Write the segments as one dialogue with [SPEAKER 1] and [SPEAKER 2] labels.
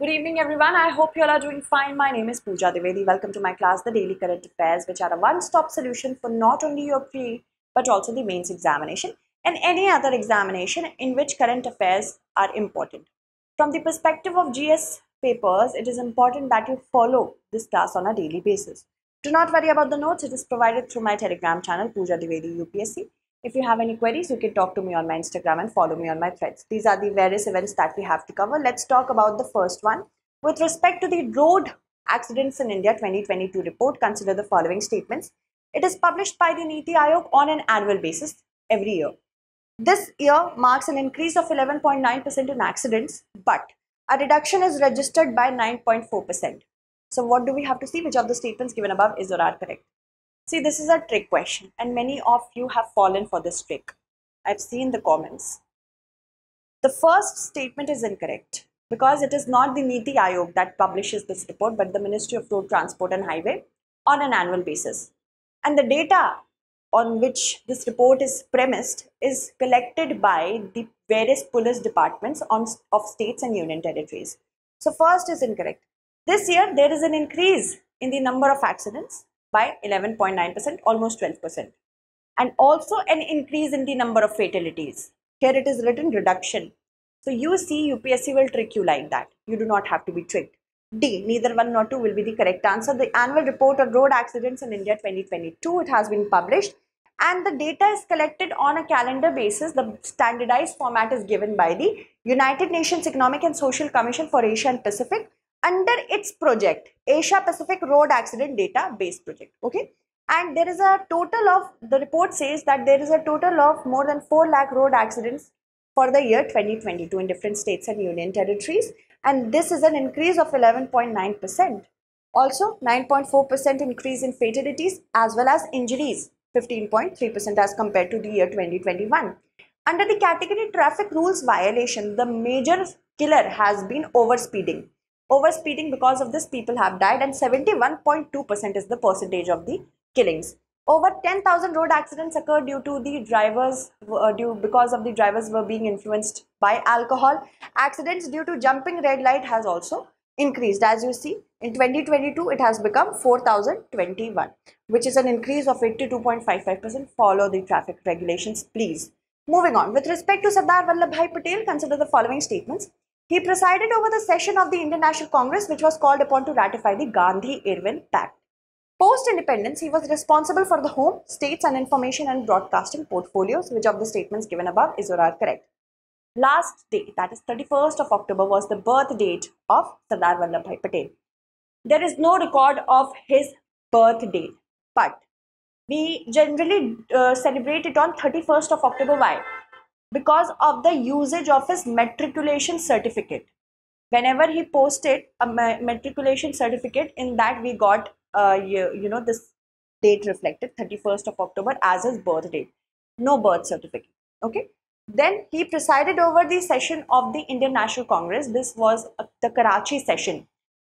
[SPEAKER 1] Good evening, everyone. I hope you all are doing fine. My name is Pooja Dwivedi. Welcome to my class, The Daily Current Affairs, which are a one stop solution for not only your pre but also the mains examination and any other examination in which current affairs are important. From the perspective of GS papers, it is important that you follow this class on a daily basis. Do not worry about the notes, it is provided through my Telegram channel, Pooja Dwivedi UPSC. If you have any queries, you can talk to me on my Instagram and follow me on my threads. These are the various events that we have to cover. Let's talk about the first one. With respect to the Road Accidents in India 2022 report, consider the following statements. It is published by the Niti Aayog on an annual basis every year. This year marks an increase of 11.9% in accidents, but a reduction is registered by 9.4%. So what do we have to see? Which of the statements given above is or are correct? See, this is a trick question and many of you have fallen for this trick. I've seen the comments. The first statement is incorrect because it is not the Niti Aayog that publishes this report but the Ministry of Road Transport and Highway on an annual basis. And the data on which this report is premised is collected by the various police departments on, of states and union territories. So first is incorrect. This year there is an increase in the number of accidents by 11.9%, almost 12%. And also an increase in the number of fatalities. Here it is written reduction. So you see UPSC will trick you like that. You do not have to be tricked. D, neither 1 nor 2 will be the correct answer. The annual report on road accidents in India 2022, it has been published and the data is collected on a calendar basis. The standardized format is given by the United Nations Economic and Social Commission for Asia and Pacific under its project Asia Pacific Road Accident Data Base Project. Okay. And there is a total of, the report says that there is a total of more than 4 lakh road accidents for the year 2022 in different states and union territories. And this is an increase of 11.9%. Also, 9.4% increase in fatalities as well as injuries, 15.3% as compared to the year 2021. Under the category traffic rules violation, the major killer has been overspeeding Overspeeding because of this people have died and 71.2% is the percentage of the killings. Over 10,000 road accidents occurred due to the drivers, uh, due because of the drivers were being influenced by alcohol. Accidents due to jumping red light has also increased. As you see, in 2022, it has become 4,021, which is an increase of 82.55%. Follow the traffic regulations, please. Moving on, with respect to Sardar Vallabhbhai Patel, consider the following statements. He presided over the session of the Indian National Congress which was called upon to ratify the Gandhi-Irwin Pact. Post-independence, he was responsible for the home, states and information and broadcasting portfolios. Which of the statements given above is or are correct? Last day, that is 31st of October, was the birth date of Sardar Vallabhbhai Patel. There is no record of his birth date, but we generally uh, celebrate it on 31st of October. Why? Because of the usage of his matriculation certificate. Whenever he posted a matriculation certificate, in that we got, uh, you, you know, this date reflected 31st of October as his birth date. No birth certificate. Okay. Then he presided over the session of the Indian National Congress. This was the Karachi session.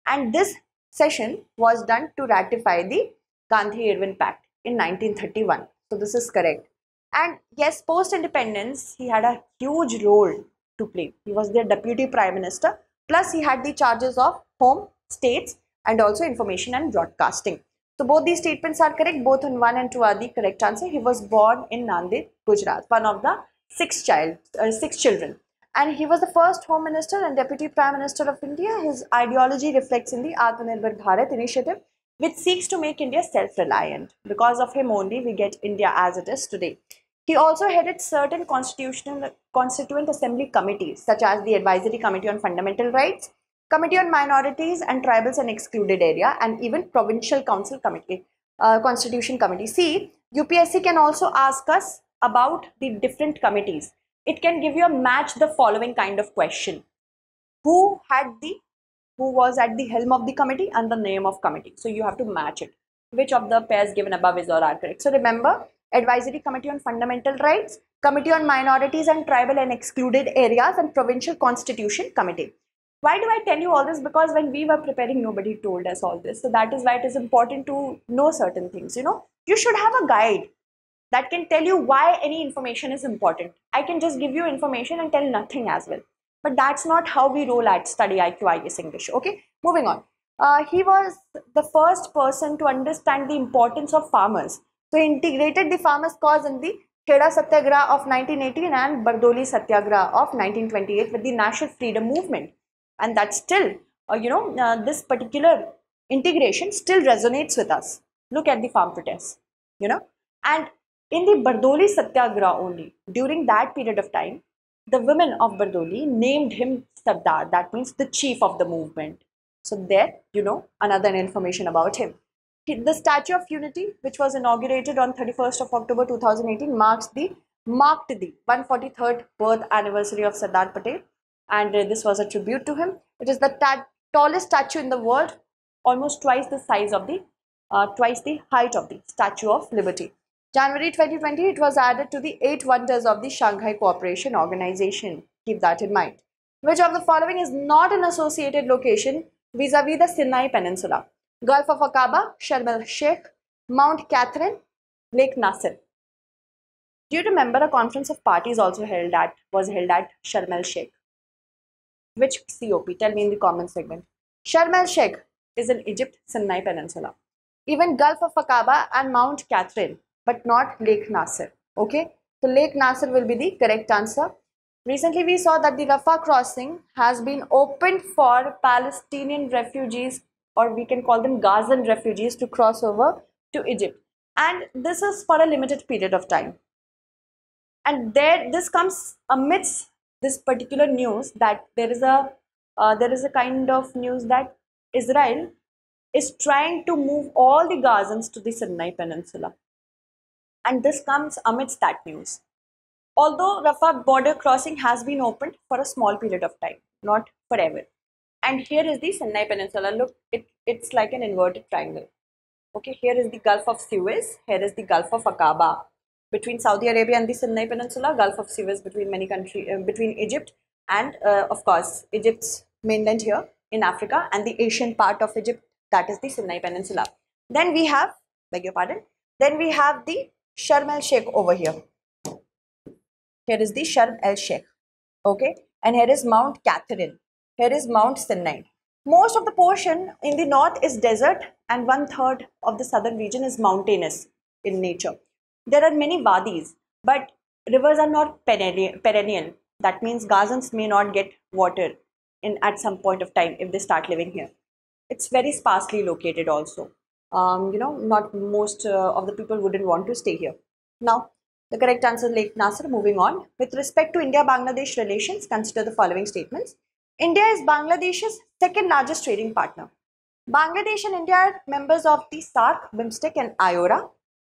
[SPEAKER 1] And this session was done to ratify the Gandhi-Irwin Pact in 1931. So this is correct. And yes, post independence, he had a huge role to play. He was their deputy prime minister, plus, he had the charges of home, states, and also information and broadcasting. So, both these statements are correct, both in 1 and 2 are the correct answer. He was born in Nadiad, Gujarat, one of the six, child, uh, six children. And he was the first Home Minister and Deputy Prime Minister of India. His ideology reflects in the Atmanirbhar Bharat initiative, which seeks to make India self-reliant. Because of him only, we get India as it is today. He also headed certain constitutional constituent assembly committees, such as the Advisory Committee on Fundamental Rights, Committee on Minorities and Tribals and Excluded Area, and even Provincial Council Committee, uh, Constitution Committee. See, UPSC can also ask us about the different committees. It can give you a match the following kind of question. Who had the who was at the helm of the committee and the name of committee. So you have to match it. Which of the pairs given above is or are correct. So remember, Advisory Committee on Fundamental Rights, Committee on Minorities and Tribal and Excluded Areas and Provincial Constitution Committee. Why do I tell you all this? Because when we were preparing, nobody told us all this. So that is why it is important to know certain things. You know, you should have a guide that can tell you why any information is important. I can just give you information and tell nothing as well. but that's not how we roll at study IQ IAS English. Okay, moving on. Uh, he was the first person to understand the importance of farmers. So integrated the farmers' cause in the Kheda Satyagraha of 1918 and Bardoli Satyagraha of 1928 with the National Freedom Movement. And that still, uh, you know, uh, this particular integration still resonates with us. Look at the farm protests, you know. And in the Bardoli Satyagraha only, during that period of time, the women of Bardoli named him Sardar, that means the chief of the movement. So there, you know, another information about him. The Statue of Unity, which was inaugurated on 31st of October 2018, marks the marked the 143rd birth anniversary of Sardar Patel, and uh, this was a tribute to him. It is the tallest statue in the world, almost twice the size of the, uh, twice the height of the Statue of Liberty. January 2020, it was added to the eight wonders of the Shanghai Cooperation Organization. Keep that in mind. Which of the following is not an associated location vis-a-vis -vis the Sinai Peninsula? Gulf of Aqaba, Sharm el-Sheikh, Mount Catherine, Lake Nasser. Do you remember a conference of parties also held at was held at Sharm el-Sheikh? Which COP? Tell me in the comment segment. Sharm el-Sheikh is in Egypt, Sinai Peninsula. Even Gulf of Aqaba and Mount Catherine but not Lake Nasser. Okay, so Lake Nasser will be the correct answer. Recently, we saw that the Rafah crossing has been opened for Palestinian refugees, or we can call them Gazan refugees, to cross over to Egypt. And this is for a limited period of time. And there, this comes amidst this particular news that there is a uh, there is a kind of news that Israel is trying to move all the Gazans to the Sinai Peninsula and this comes amidst that news. Although Rafah border crossing has been opened for a small period of time, not forever. And here is the Sinai Peninsula. Look, it, it's like an inverted triangle. Okay, here is the Gulf of Suez. Here is the Gulf of Aqaba. Between Saudi Arabia and the Sinai Peninsula, Gulf of Suez between many countries, uh, between Egypt and uh, of course Egypt's mainland here in Africa and the Asian part of Egypt, that is the Sinai Peninsula. Then we have, beg your pardon, then we have the Sharm el Sheikh over here. Here is the Sharm el Sheikh. Okay. And here is Mount Catherine. Here is Mount Sinai. Most of the portion in the north is desert and one third of the southern region is mountainous in nature. There are many wadis, but rivers are not perennial. That means Gazans may not get water in at some point of time if they start living here. It's very sparsely located also um, you know, not most uh, of the people wouldn't want to stay here. Now, the correct answer is Lake Nasser. Moving on. With respect to India-Bangladesh relations, consider the following statements. India is Bangladesh's second largest trading partner. Bangladesh and India are members of the SAARC, BIMSTEC and IORA.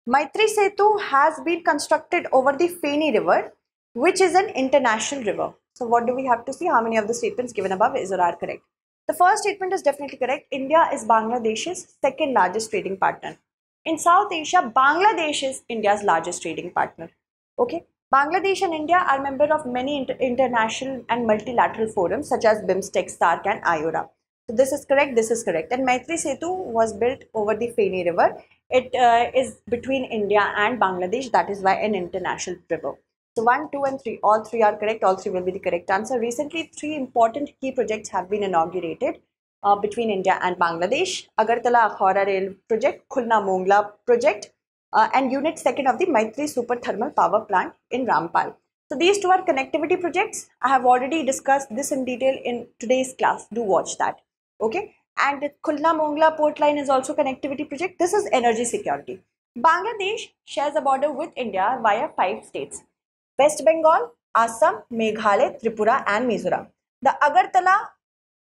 [SPEAKER 1] Maitri Setu has been constructed over the Feni River, which is an international river. So what do we have to see? How many of the statements given above is or are correct? The first statement is definitely correct. India is Bangladesh's second largest trading partner. In South Asia, Bangladesh is India's largest trading partner. Okay. Bangladesh and India are members of many inter international and multilateral forums such as BIMSTEC, SAARC and IORA. So this is correct, this is correct. And Maitri Setu was built over the Feni River. It uh, is between India and Bangladesh. That is why an international river. So 1, 2 and 3, all three are correct. All three will be the correct answer. Recently, three important key projects have been inaugurated uh, between India and Bangladesh. Agartala Akhaura Rail Project, Khulna Mongla Project uh, and Unit 2nd of the Maitri Super Thermal Power Plant in Rampal. So these two are connectivity projects. I have already discussed this in detail in today's class. Do watch that. Okay. And Khulna Mongla Port Line is also connectivity project. This is energy security. Bangladesh shares a border with India via five states. West Bengal, Assam, Meghalaya, Tripura and Mizoram. The Agartala,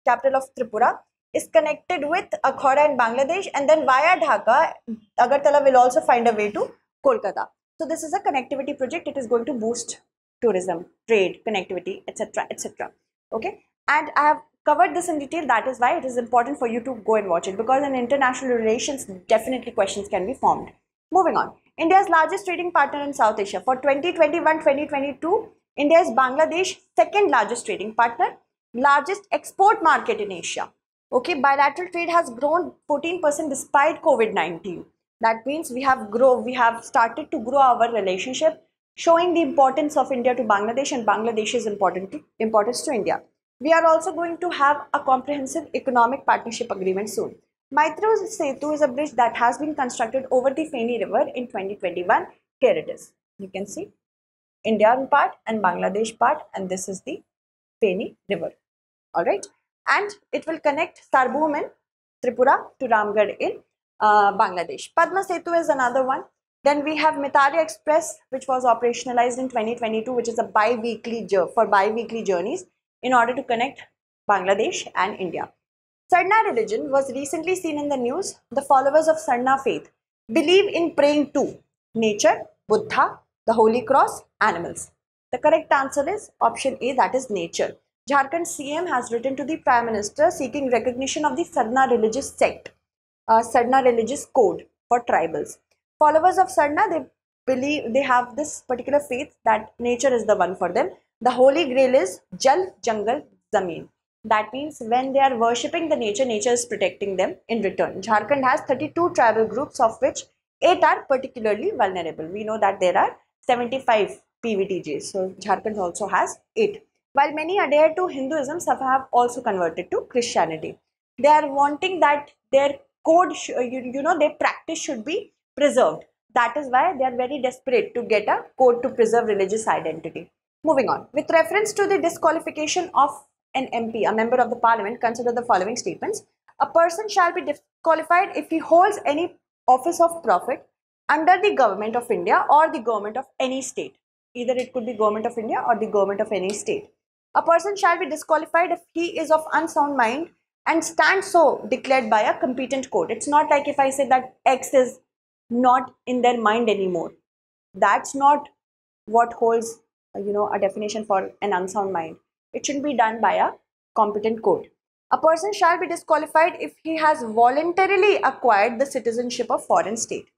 [SPEAKER 1] capital of Tripura, is connected with Akhaura in Bangladesh and then via Dhaka, Agartala will also find a way to Kolkata. So this is a connectivity project. It is going to boost tourism, trade, connectivity, etc. etc. Okay. And I have covered this in detail. That is why it is important for you to go and watch it because in international relations, definitely questions can be formed. Moving on. India's largest trading partner in South Asia. For 2021-2022, India is Bangladesh's second largest trading partner, largest export market in Asia. Okay, bilateral trade has grown 14% despite COVID-19. That means we have grow, we have started to grow our relationship showing the importance of India to Bangladesh and Bangladesh's important to, importance to India. We are also going to have a comprehensive economic partnership agreement soon. Maitri Setu is a bridge that has been constructed over the Feni River in 2021. Here it is. You can see Indian part and Bangladesh part and this is the Feni River. Alright. And it will connect Sabroom in Tripura to Ramgarh in uh, Bangladesh. Padma Setu is another one. Then we have Mitali Express which was operationalized in 2022 which is a bi-weekly for bi-weekly journeys in order to connect Bangladesh and India. Sarna religion was recently seen in the news. The followers of Sarna faith believe in praying to nature, Buddha, the Holy Cross, animals. The correct answer is option A that is nature. Jharkhand CM has written to the Prime Minister seeking recognition of the Sarna religious sect, uh, Sarna religious code for tribals. Followers of Sarna, they believe they have this particular faith that nature is the one for them the holy grail is Jal, Jungle, Zameen. That means when they are worshipping the nature, nature is protecting them in return. Jharkhand has 32 tribal groups of which 8 are particularly vulnerable. We know that there are 75 PVTGs. So Jharkhand also has 8. While many adhere to Hinduism, some have also converted to Christianity. They are wanting that their code, uh, you, you know, their practice should be preserved. That is why they are very desperate to get a code to preserve religious identity. Moving on. With reference to the disqualification of an MP, a member of the parliament, consider the following statements. A person shall be disqualified if he holds any office of profit under the government of India or the government of any state. Either it could be government of India or the government of any state. A person shall be disqualified if he is of unsound mind and stands so declared by a competent court. It's not like if I say that X is not in their mind anymore. That's not what holds you know a definition for an unsound mind. It should be done by a competent court. A person shall be disqualified if he has voluntarily acquired the citizenship of foreign state.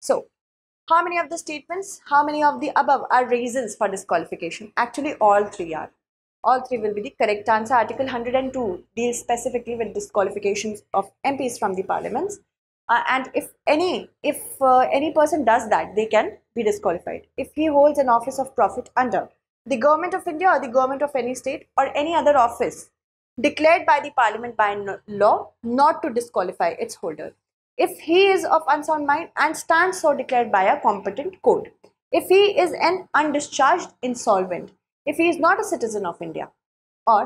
[SPEAKER 1] So how many of the statements how many of the above are reasons for disqualification? Actually all three are all three will be the correct answer. Article 102 deals specifically with disqualifications of mps from the parliaments. Uh, and if any if uh, any person does that they can be disqualified. If he holds an office of profit under the government of india or the government of any state or any other office declared by the parliament by law not to disqualify its holder. If he is of unsound mind and stands so declared by a competent court. If he is an undischarged insolvent if he is not a citizen of india or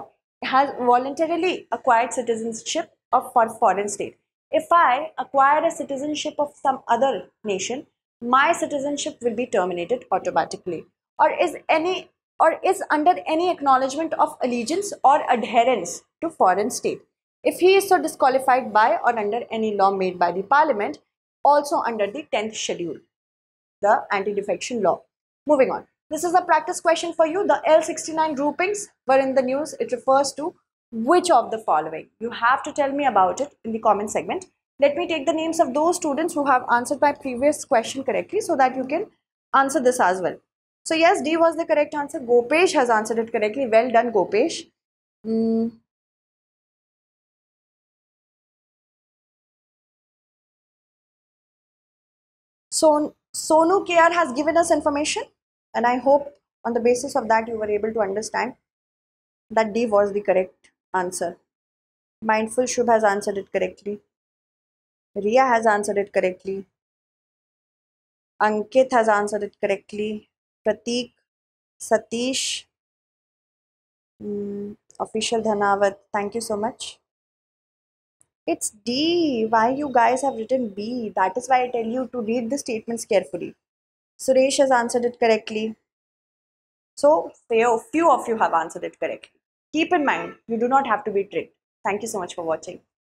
[SPEAKER 1] has voluntarily acquired citizenship of for foreign state if I acquire a citizenship of some other nation, my citizenship will be terminated automatically or is any or is under any acknowledgement of allegiance or adherence to foreign state. If he is so disqualified by or under any law made by the parliament, also under the 10th schedule, the anti-defection law. Moving on. This is a practice question for you. The L69 groupings were in the news. It refers to which of the following? You have to tell me about it in the comment segment. Let me take the names of those students who have answered my previous question correctly so that you can answer this as well. So yes, D was the correct answer. Gopesh has answered it correctly. Well done, Gopesh. Mm. So Sonu KR has given us information and I hope on the basis of that you were able to understand that D was the correct answer. Mindful Shubh has answered it correctly. Ria has answered it correctly. Ankit has answered it correctly. Pratik, Satish, mm, official Dhanavat, thank you so much. It's D. Why you guys have written B? That is why I tell you to read the statements carefully. Suresh has answered it correctly. So, few of you have answered it correctly. Keep in mind, you do not have to be tricked. Thank you so much for watching.